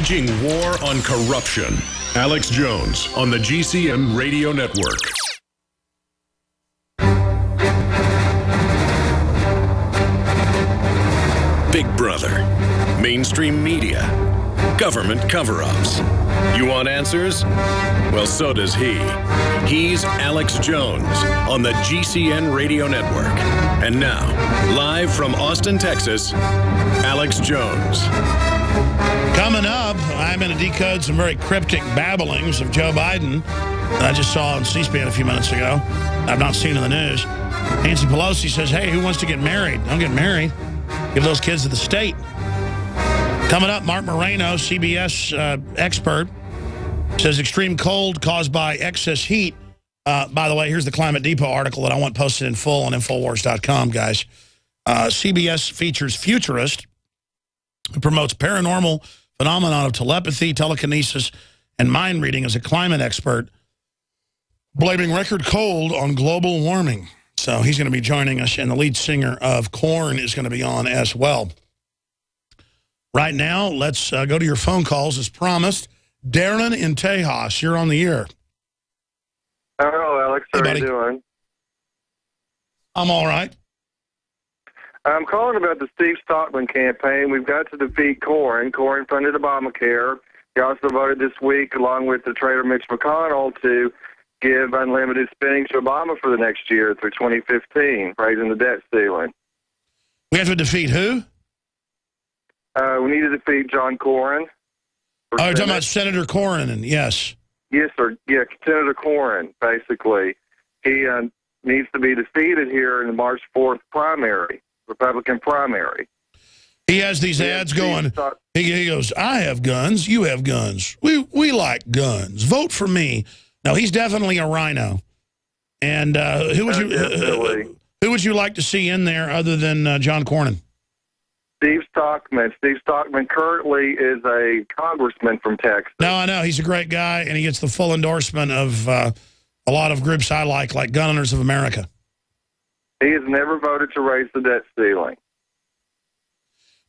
Waging war on corruption. Alex Jones on the GCN Radio Network. Big Brother, mainstream media, government cover ups. You want answers? Well, so does he. He's Alex Jones on the GCN Radio Network. And now, live from Austin, Texas, Alex Jones. Coming up, I'm going to decode some very cryptic babblings of Joe Biden that I just saw on C-SPAN a few minutes ago. I've not seen in the news. Nancy Pelosi says, hey, who wants to get married? Don't get married. Give those kids to the state. Coming up, Marc Morano, CBS uh, expert, says extreme cold caused by excess heat. Uh, by the way, here's the Climate Depot article that I want posted in full on Infowars.com, guys. Uh, CBS features futurist who promotes paranormal phenomenon of telepathy, telekinesis, and mind reading as a climate expert, blaming record cold on global warming. So he's going to be joining us, and the lead singer of Korn is going to be on as well. Right now, let's uh, go to your phone calls as promised. Darren in Tejas, you're on the air. Hello, Alex. How Hey, are you doing? I'm all right. I'm calling about the Steve Stockman campaign. We've got to defeat Corn. Corn funded Obamacare. He also voted this week, along with the traitor Mitch McConnell, to give unlimited spending to Obama for the next year through 2015, raising the debt ceiling. We have to defeat who? Uh, we need to defeat John Corn. Oh, you're talking about Senator Cornyn, yes. Yes, sir. Yeah, Senator Corn, basically. He uh, needs to be defeated here in the March 4th primary, Republican primary. He has these ads going. He, he goes, I have guns, you have guns. We we like guns. Vote for me. No, he's definitely a rhino. And uh, who would Uh, you definitely. who would you like to see in there other than uh, John Cornyn? Steve Stockman. Steve Stockman currently is a congressman from Texas. No, I know he's a great guy, and he gets the full endorsement of uh, a lot of groups I like, like Gun Owners of America. He has never voted to raise the debt ceiling.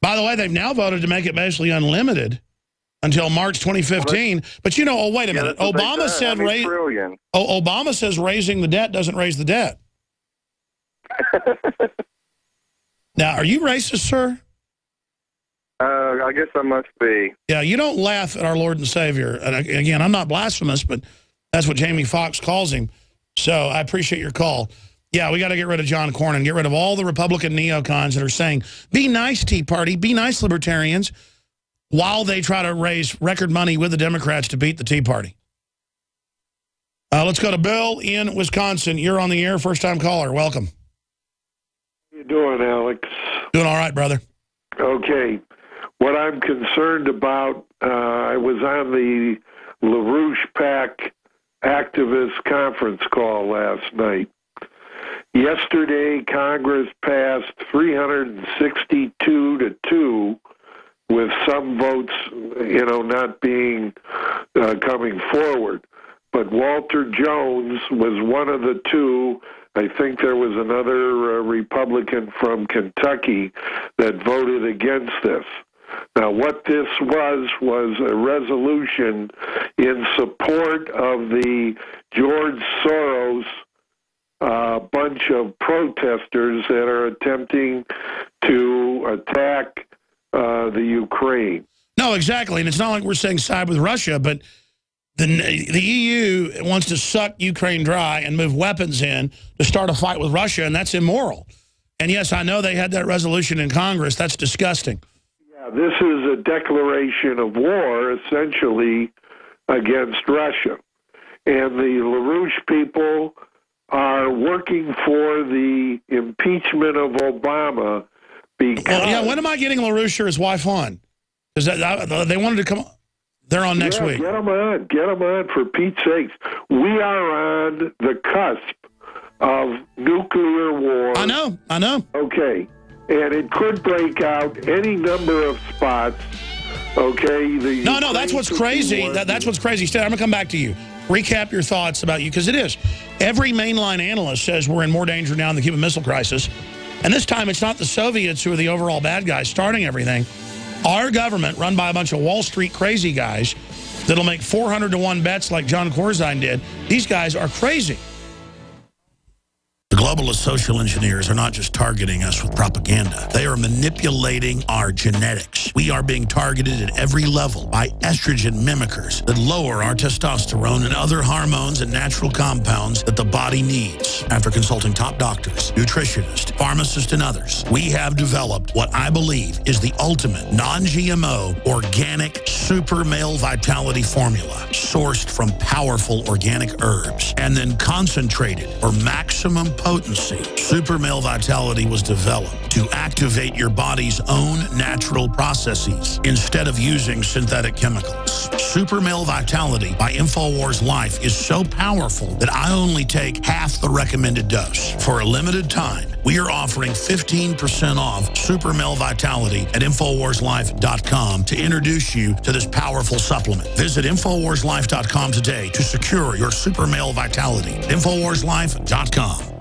By the way, they've now voted to make it basically unlimited until March 2015. But you know, oh wait a minute, that's Obama said many raise. trillion. Oh, Obama says raising the debt doesn't raise the debt. Now, are you racist, sir? Uh, I guess I must be. Yeah, you don't laugh at our Lord and Savior. And again, I'm not blasphemous, but that's what Jamie Foxx calls him. So I appreciate your call. Yeah, we got to get rid of John Cornyn, get rid of all the Republican neocons that are saying, be nice, Tea Party, be nice, libertarians, while they try to raise record money with the Democrats to beat the Tea Party. Uh, let's go to Bill in Wisconsin. You're on the air, first-time caller. Welcome. How you doing, Alex? Doing all right, brother. Okay. What I'm concerned about, uh, I was on the LaRouche PAC activist conference call last night. Yesterday, Congress passed 362 to 2 with some votes, you know, not being uh, coming forward. But Walter Jones was one of the two. I think there was another uh, Republican from Kentucky that voted against this. Now, what this was was a resolution in support of the George Soros uh, bunch of protesters that are attempting to attack uh, the Ukraine. No, exactly. And it's not like we're saying side with Russia, but the, the EU wants to suck Ukraine dry and move weapons in to start a fight with Russia, and that's immoral. And yes, I know they had that resolution in Congress. That's disgusting. This is a declaration of war, essentially, against Russia. And the LaRouche people are working for the impeachment of Obama because yeah, when am I getting LaRouche or his wife on? Because they wanted to come. They're on next yeah, week. Get them on. Get them on, for Pete's sakes. We are on the cusp of nuclear war. I know. I know. Okay. And it could break out any number of spots. Okay. The No, no, that's what's crazy. That, that's what's crazy. Stan, I'm going to come back to you. Recap your thoughts about you, because it is. Every mainline analyst says we're in more danger now in the Cuban Missile Crisis. And this time it's not the Soviets who are the overall bad guys starting everything. Our government, run by a bunch of Wall Street crazy guys that'll make 400 to 1 bets like Jon Corzine did, these guys are crazy. Globalist social engineers are not just targeting us with propaganda. They are manipulating our genetics. We are being targeted at every level by estrogen mimickers that lower our testosterone and other hormones and natural compounds that the body needs. After consulting top doctors, nutritionists, pharmacists, and others, we have developed what I believe is the ultimate non-GMO organic super male vitality formula sourced from powerful organic herbs and then concentrated for maximum potency, Super Male Vitality was developed to activate your body's own natural processes instead of using synthetic chemicals. Super Male Vitality by InfoWars Life is so powerful that I only take half the recommended dose. For a limited time, we are offering 15% off Super Male Vitality at InfoWarsLife.com to introduce you to this powerful supplement. Visit InfoWarsLife.com today to secure your Super Male Vitality. InfoWarsLife.com.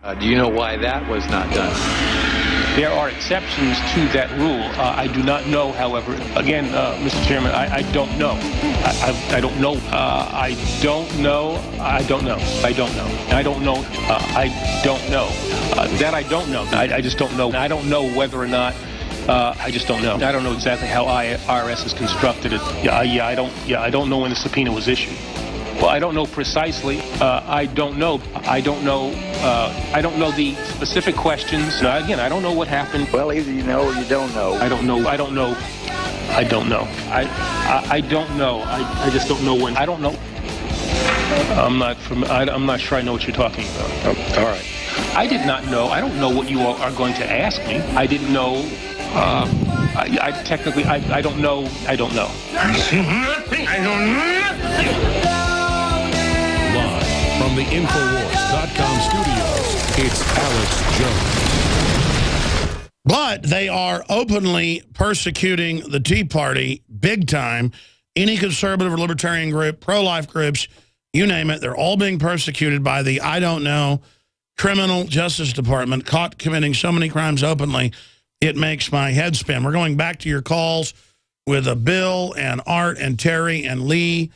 Uh, do you know why that was not done? There are exceptions to that rule. Uh, I do not know, however. Again, uh, Mr. Chairman, I, I don't know. I, I, I don't know. Uh, I don't know. I don't know. I don't know. I don't know. Uh, I don't know. Uh, that I don't know. I, just don't know. I don't know whether or not. Uh, I just don't know. I don't know exactly how IRS is constructed. It. Yeah, yeah, I don't. Yeah, I don't know when the subpoena was issued. Well, I don't know precisely. Uh, I don't know. I don't know. Uh, I don't know the specific questions. Now, again, I don't know what happened. Well, either you know or you don't know. I don't know. I don't know. I don't know. I I, I don't know. I, I just don't know when. I don't know. I'm not from. I, am not sure I know what you're talking about. Oh, all right. I did not know. I don't know what you are going to ask me. I didn't know. Uh, I, I, technically, I, I don't know. I don't know. I see nothing. I don't know nothing. From the Infowars.com studios, it's Alex Jones. But they are openly persecuting the Tea Party big time. Any conservative or libertarian group, pro-life groups, you name it, they're all being persecuted by the, I don't know, criminal justice department, caught committing so many crimes openly, it makes my head spin. We're going back to your calls with a Bill and Art and Terry and Lee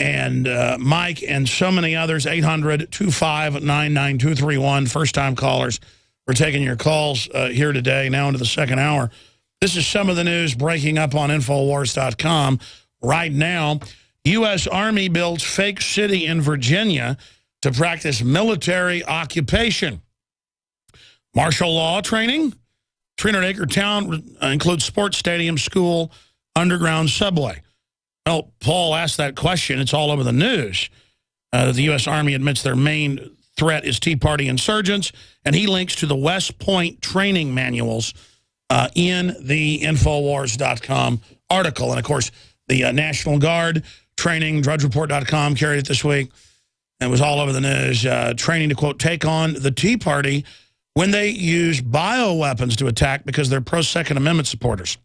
and uh, Mike and so many others, 800-259-9231, first-time callers. We're taking your calls uh, here today, now into the second hour. This is some of the news breaking up on Infowars.com right now. U.S. Army builds fake city in Virginia to practice military occupation. Martial law training? 300-acre town uh, includes sports stadium, school, underground subway. Well, Paul asked that question. It's all over the news. Uh, the U.S. Army admits their main threat is Tea Party insurgents, and he links to the West Point training manuals uh, in the Infowars.com article. And, of course, the uh, National Guard training, drudgereport.com carried it this week. It was all over the news. Uh, training to, quote, take on the Tea Party when they use bioweapons to attack because they're pro-Second Amendment supporters.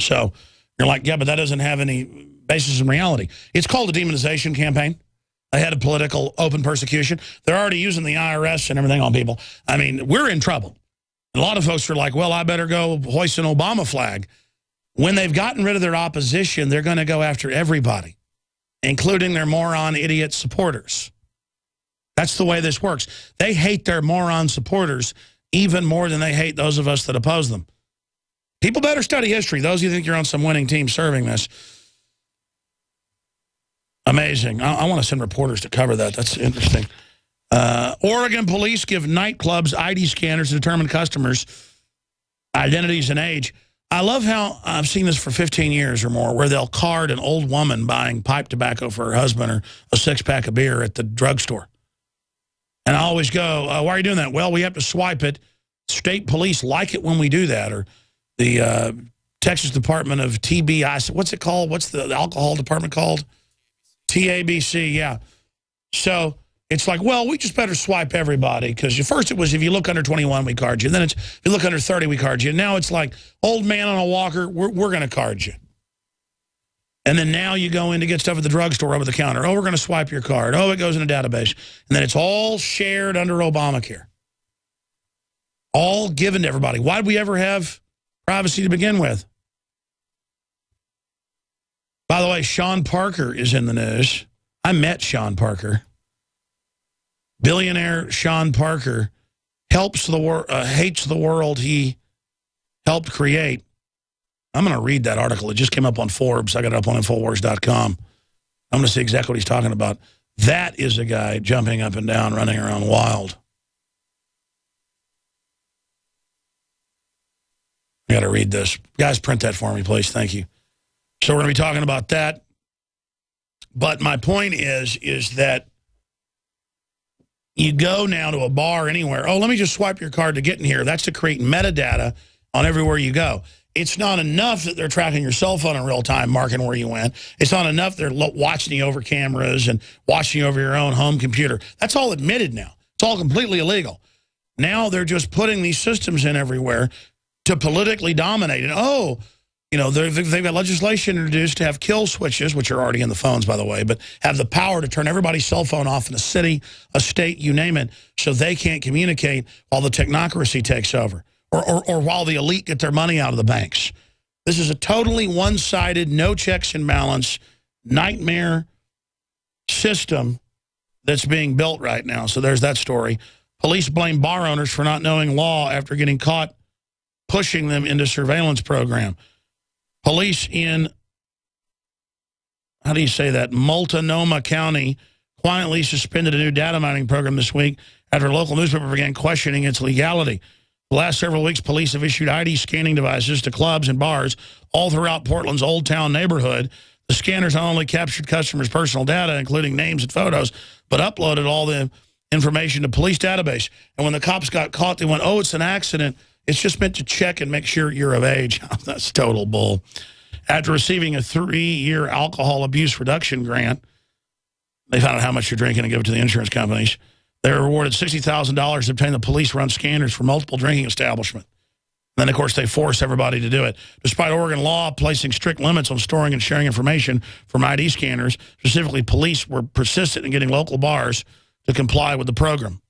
So you're like, yeah, but that doesn't have any basis in reality. It's called a demonization campaign ahead of political open persecution. They're already using the IRS and everything on people. I mean, we're in trouble. A lot of folks are like, well, I better go hoist an Obama flag. When they've gotten rid of their opposition, they're going to go after everybody, including their moron idiot supporters. That's the way this works. They hate their moron supporters even more than they hate those of us that oppose them. People better study history. Those of you think you're on some winning team serving this. Amazing. I, I want to send reporters to cover that. That's interesting. Uh, Oregon police give nightclubs ID scanners to determine customers' identities and age. I love how I've seen this for 15 years or more, where they'll card an old woman buying pipe tobacco for her husband or a six-pack of beer at the drugstore. And I always go, uh, why are you doing that? Well, we have to swipe it. State police like it when we do that. Or the uh, Texas Department of TBI, what's it called? What's the alcohol department called? TABC, yeah. So it's like, well, we just better swipe everybody because first it was if you look under 21, we card you. And Then it's if you look under 30, we card you. Now it's like old man on a walker, we're, we're going to card you. And then now you go in to get stuff at the drugstore over the counter. Oh, we're going to swipe your card. Oh, it goes in a database. And then it's all shared under Obamacare. All given to everybody. Why did we ever have privacy to begin with? By the way, Sean Parker is in the news. I met Sean Parker. Billionaire Sean Parker helps the uh, hates the world he helped create. I'm going to read that article. It just came up on Forbes. I got it up on Infowars.com. I'm going to see exactly what he's talking about. That is a guy jumping up and down, running around wild. I got to read this. Guys, print that for me, please. Thank you. So we're going to be talking about that. But my point is, is that you go now to a bar anywhere. Oh, let me just swipe your card to get in here. That's to create metadata on everywhere you go. It's not enough that they're tracking your cell phone in real time, marking where you went. It's not enough they're watching you over cameras and watching you over your own home computer. That's all admitted now. It's all completely illegal. Now they're just putting these systems in everywhere to politically dominate. And, oh, you know, they've got legislation introduced to have kill switches, which are already in the phones, by the way, but have the power to turn everybody's cell phone off in a city, a state, you name it, so they can't communicate while the technocracy takes over or, or, or while the elite get their money out of the banks. This is a totally one-sided, no checks and balance, nightmare system that's being built right now. So there's that story. Police blame bar owners for not knowing law after getting caught pushing them into surveillance program. Police in, how do you say that, Multnomah County quietly suspended a new data mining program this week after a local newspaper began questioning its legality. The last several weeks, police have issued ID scanning devices to clubs and bars all throughout Portland's Old Town neighborhood. The scanners not only captured customers' personal data, including names and photos, but uploaded all the information to police database. And when the cops got caught, they went, oh, it's an accident. It's just meant to check and make sure you're of age. That's total bull. After receiving a three-year alcohol abuse reduction grant, they found out how much you're drinking and give it to the insurance companies. They were awarded $60,000 to obtain the police-run scanners for multiple drinking establishments. Then, of course, they force everybody to do it. Despite Oregon law placing strict limits on storing and sharing information from ID scanners, specifically police were persistent in getting local bars to comply with the program.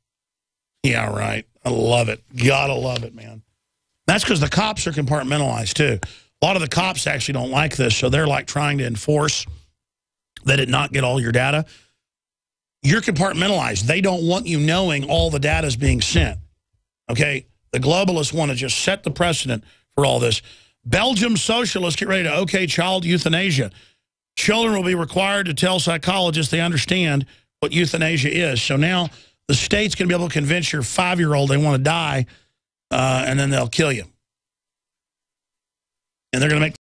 Yeah, right. I love it. Gotta love it, man. That's because the cops are compartmentalized, too. A lot of the cops actually don't like this, so they're like trying to enforce that it not get all your data. You're compartmentalized. They don't want you knowing all the data is being sent. Okay? The globalists want to just set the precedent for all this. Belgium socialists get ready to okay child euthanasia. Children will be required to tell psychologists they understand what euthanasia is. So now the state's going to be able to convince your five-year-old they want to die, uh, and then they'll kill you. And they're going to make